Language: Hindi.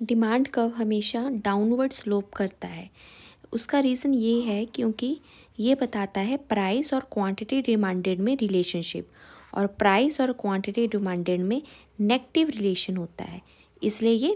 डिमांड कर्व हमेशा डाउनवर्ड स्लोप करता है। उसका रीज़न ये है क्योंकि ये बताता है प्राइस और क्वांटिटी डिमांडेड में रिलेशनशिप और प्राइस और क्वांटिटी डिमांडेड में नेगेटिव रिलेशन होता है। इसलिए ये